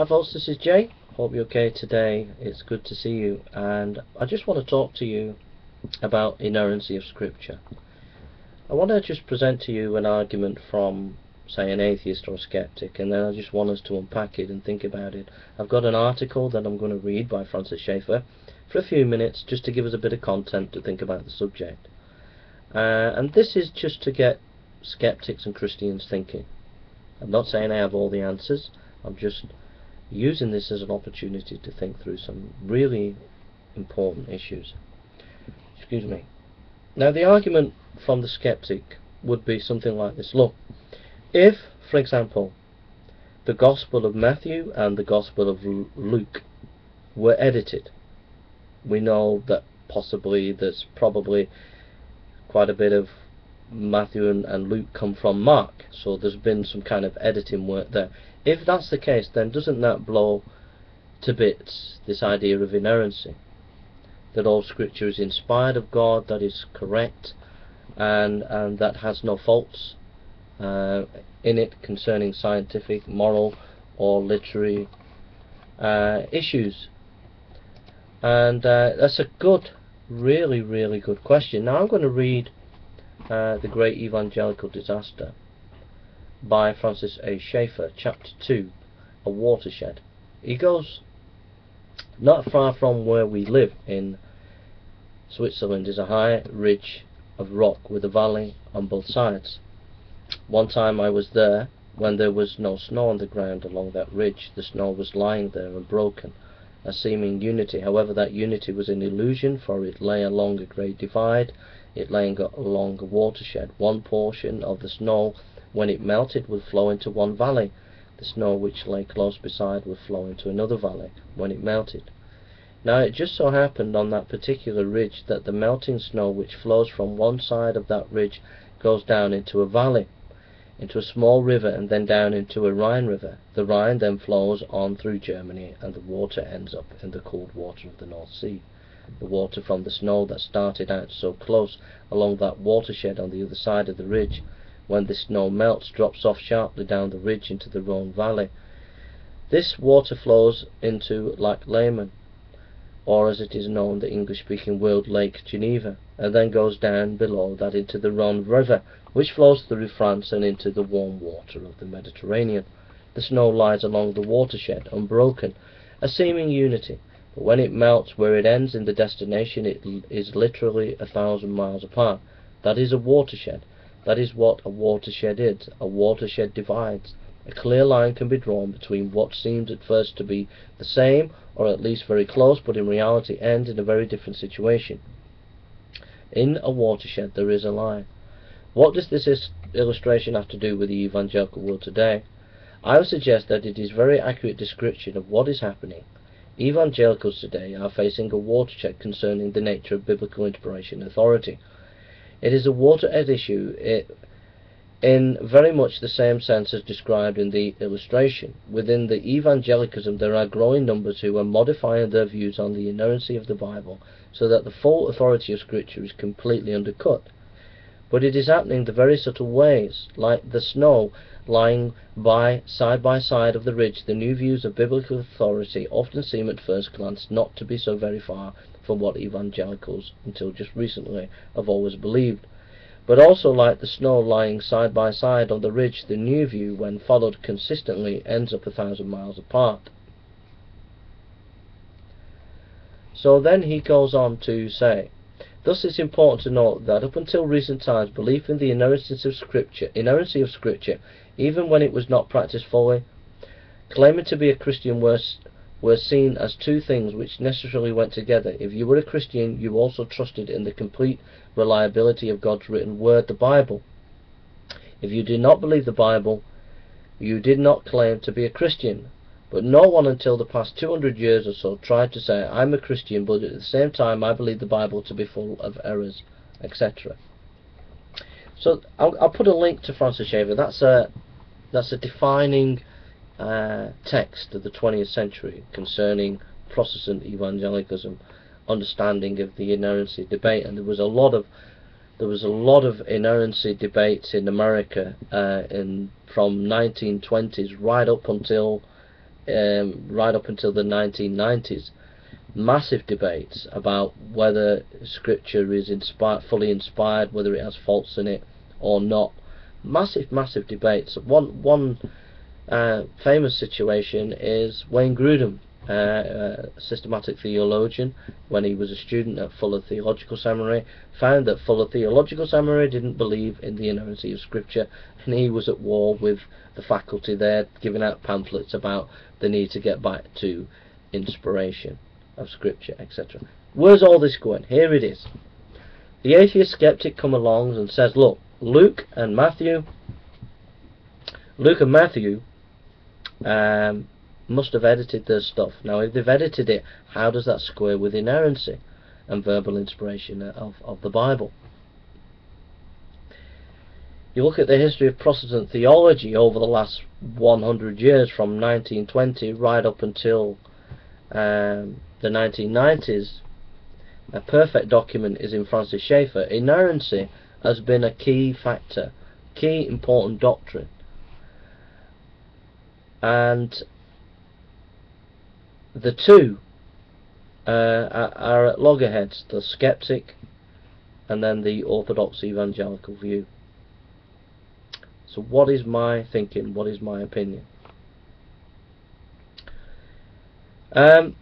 Hi folks, this is Jay. Hope you're okay today. It's good to see you and I just want to talk to you about inerrancy of scripture. I want to just present to you an argument from say an atheist or a skeptic and then I just want us to unpack it and think about it. I've got an article that I'm going to read by Francis Schaeffer for a few minutes just to give us a bit of content to think about the subject. Uh, and this is just to get skeptics and Christians thinking. I'm not saying I have all the answers, I'm just using this as an opportunity to think through some really important issues. Excuse me. Now the argument from the skeptic would be something like this. Look, if, for example, the Gospel of Matthew and the Gospel of Luke were edited, we know that possibly there's probably quite a bit of Matthew and, and Luke come from Mark, so there's been some kind of editing work there. If that's the case, then doesn't that blow to bits this idea of inerrancy? That all scripture is inspired of God, that is correct, and, and that has no faults uh, in it concerning scientific, moral, or literary uh, issues. And uh, that's a good, really, really good question. Now I'm going to read uh, The Great Evangelical Disaster by Francis A. Schaeffer, Chapter 2, A Watershed. He goes, not far from where we live in Switzerland is a high ridge of rock with a valley on both sides. One time I was there when there was no snow on the ground along that ridge. The snow was lying there and broken, a seeming unity. However, that unity was an illusion, for it lay along a great divide, it lay along a watershed. One portion of the snow, when it melted, would flow into one valley. The snow which lay close beside would flow into another valley when it melted. Now it just so happened on that particular ridge that the melting snow which flows from one side of that ridge goes down into a valley, into a small river and then down into a Rhine river. The Rhine then flows on through Germany and the water ends up in the cold water of the North Sea the water from the snow that started out so close along that watershed on the other side of the ridge, when the snow melts, drops off sharply down the ridge into the Rhone Valley. This water flows into Lac Leman, or as it is known the English-speaking world Lake Geneva, and then goes down below that into the Rhone River, which flows through France and into the warm water of the Mediterranean. The snow lies along the watershed, unbroken, a seeming unity, but when it melts where it ends in the destination it is literally a thousand miles apart. That is a watershed. That is what a watershed is. A watershed divides. A clear line can be drawn between what seems at first to be the same, or at least very close, but in reality end in a very different situation. In a watershed there is a line. What does this illustration have to do with the evangelical world today? I would suggest that it is a very accurate description of what is happening Evangelicals today are facing a watershed concerning the nature of biblical inspiration authority. It is a watershed issue in very much the same sense as described in the illustration. Within the evangelicalism there are growing numbers who are modifying their views on the inerrancy of the Bible so that the full authority of Scripture is completely undercut. But it is happening in very subtle ways, like the snow lying by side by side of the ridge, the new views of biblical authority often seem at first glance not to be so very far from what evangelicals, until just recently, have always believed. But also like the snow lying side by side on the ridge, the new view, when followed consistently, ends up a thousand miles apart. So then he goes on to say, Thus it's important to note that up until recent times belief in the inerrancy of Scripture, inerrancy of Scripture, even when it was not practiced fully, claiming to be a Christian were, were seen as two things which necessarily went together. If you were a Christian, you also trusted in the complete reliability of God's written word, the Bible. If you did not believe the Bible, you did not claim to be a Christian. But no one until the past 200 years or so tried to say, I'm a Christian, but at the same time I believe the Bible to be full of errors, etc. So I'll, I'll, put a link to Francis Schaeffer. That's a, that's a defining uh, text of the 20th century concerning Protestant evangelicalism, understanding of the inerrancy debate, and there was a lot of there was a lot of inerrancy debates in America uh, in from 1920s right up until um, right up until the 1990s, massive debates about whether scripture is inspired, fully inspired, whether it has faults in it or not. Massive, massive debates. One, one uh, famous situation is Wayne Grudem, uh, uh, systematic theologian, when he was a student at Fuller Theological Seminary, found that Fuller Theological Seminary didn't believe in the inerrancy of Scripture, and he was at war with the faculty there, giving out pamphlets about the need to get back to inspiration of Scripture, etc. Where's all this going? Here it is. The atheist skeptic comes along and says, look, Luke and Matthew, Luke and Matthew um, must have edited their stuff. Now, if they've edited it, how does that square with inerrancy and verbal inspiration of, of the Bible? You look at the history of Protestant theology over the last 100 years, from 1920 right up until um, the 1990s, a perfect document is in Francis Schaeffer. Inerrancy has been a key factor, key important doctrine. And the two uh, are at loggerheads, the skeptic and then the orthodox evangelical view. So what is my thinking? What is my opinion? Um,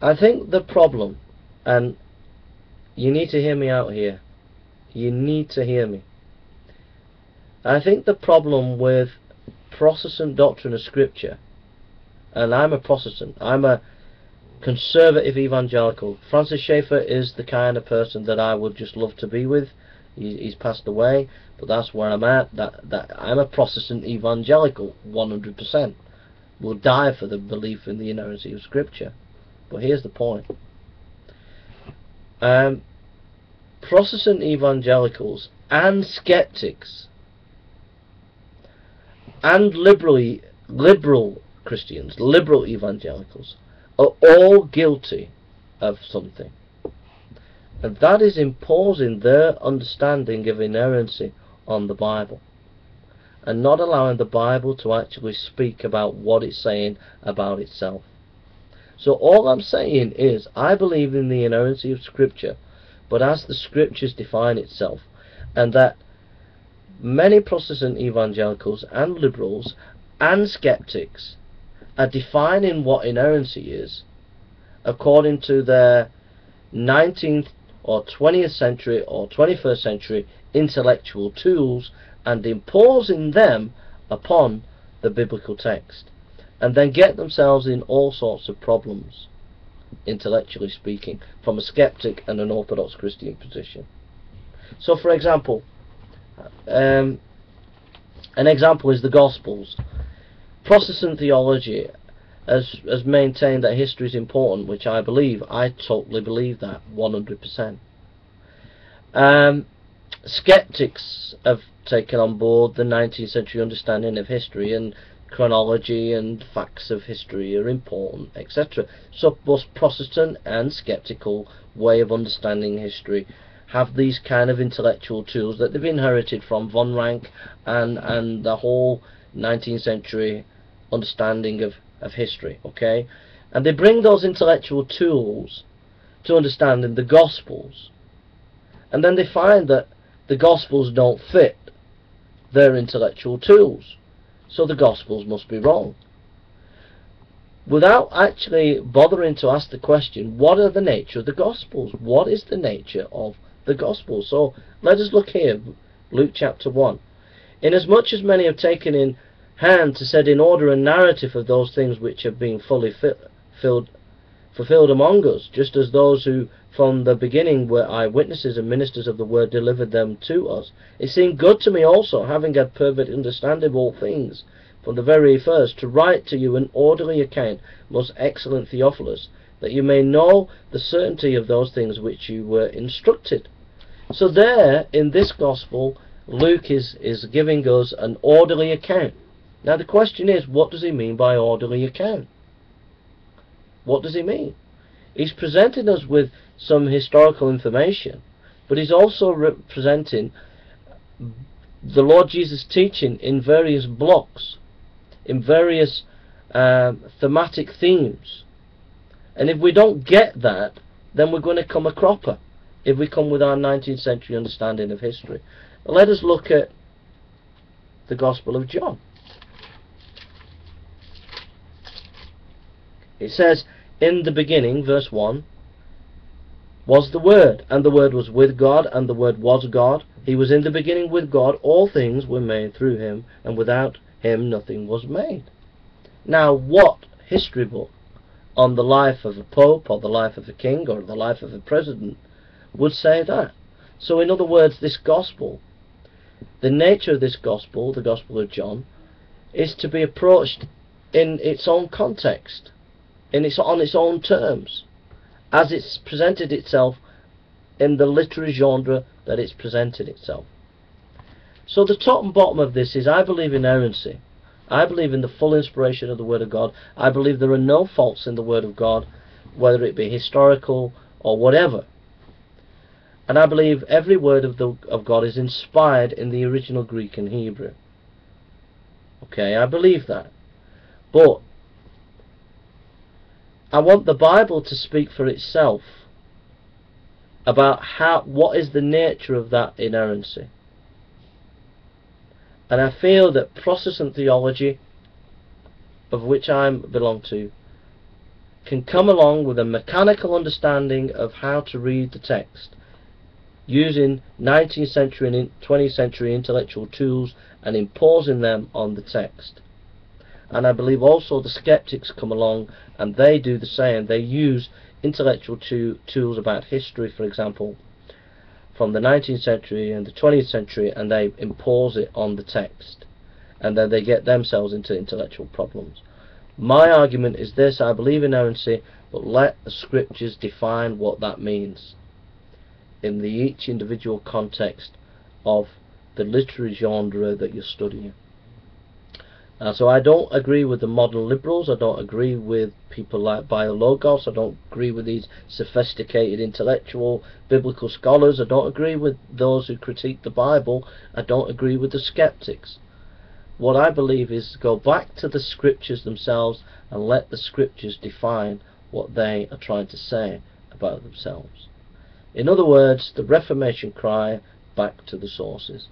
I think the problem, and you need to hear me out here. You need to hear me. I think the problem with Protestant doctrine of Scripture, and I'm a Protestant, I'm a conservative evangelical. Francis Schaeffer is the kind of person that I would just love to be with. he's passed away, but that's where I'm at. That that I'm a Protestant evangelical, 100%. Will die for the belief in the inerrancy of Scripture. But here's the point. Um, Protestant evangelicals and skeptics and liberally liberal Christians, liberal evangelicals, are all guilty of something. And that is imposing their understanding of inerrancy on the Bible. And not allowing the Bible to actually speak about what it's saying about itself. So all I'm saying is, I believe in the inerrancy of Scripture, but as the Scriptures define itself, and that many Protestant evangelicals and liberals and skeptics are defining what inerrancy is according to their 19th or 20th century or 21st century intellectual tools and imposing them upon the biblical text and then get themselves in all sorts of problems, intellectually speaking, from a skeptic and an Orthodox Christian position. So, for example, um, an example is the Gospels. Protestant theology has, has maintained that history is important, which I believe. I totally believe that, 100%. Um, skeptics have taken on board the 19th century understanding of history and chronology and facts of history are important, etc. So both Protestant and skeptical way of understanding history have these kind of intellectual tools that they've inherited from von Ranke and and the whole 19th century understanding of, of history, okay? And they bring those intellectual tools to understanding the Gospels. And then they find that the Gospels don't fit their intellectual tools so the Gospels must be wrong. Without actually bothering to ask the question, what are the nature of the Gospels? What is the nature of the Gospels? So let us look here, Luke chapter 1. Inasmuch as many have taken in hand to set in order a narrative of those things which have been fully filled, fulfilled among us, just as those who from the beginning were eyewitnesses and ministers of the word delivered them to us. It seemed good to me also, having had perfect understanding of all things, from the very first, to write to you an orderly account, most excellent Theophilus, that you may know the certainty of those things which you were instructed. So there, in this gospel, Luke is, is giving us an orderly account. Now the question is, what does he mean by orderly account? What does he mean? He's presenting us with some historical information, but he's also representing the Lord Jesus' teaching in various blocks. in various um, thematic themes. And if we don't get that, then we're going to come a cropper if we come with our 19th century understanding of history. Let us look at the Gospel of John. It says, In the beginning, verse 1, was the Word, and the Word was with God, and the Word was God. He was in the beginning with God. All things were made through him, and without him nothing was made. Now, what history book on the life of a pope, or the life of a king, or the life of a president would say that? So, in other words, this gospel, the nature of this gospel, the Gospel of John, is to be approached in its own context, in its on its own terms, as it's presented itself in the literary genre that it's presented itself. So the top and bottom of this is I believe in inerrancy. I believe in the full inspiration of the Word of God. I believe there are no faults in the Word of God, whether it be historical or whatever. And I believe every word of the of God is inspired in the original Greek and Hebrew. Okay, I believe that. But I want the Bible to speak for itself about how what is the nature of that inerrancy. And I feel that Protestant theology, of which I belong to, can come along with a mechanical understanding of how to read the text, using 19th century and 20th century intellectual tools and imposing them on the text. And I believe also the skeptics come along and they do the same. They use intellectual to tools about history, for example, from the 19th century and the 20th century, and they impose it on the text, and then they get themselves into intellectual problems. My argument is this, I believe in inerrancy, but let the scriptures define what that means in the each individual context of the literary genre that you're studying. Uh, so I don't agree with the modern liberals, I don't agree with people like Biologos, I don't agree with these sophisticated intellectual biblical scholars, I don't agree with those who critique the Bible, I don't agree with the skeptics. What I believe is go back to the scriptures themselves and let the scriptures define what they are trying to say about themselves. In other words, the Reformation cry back to the sources.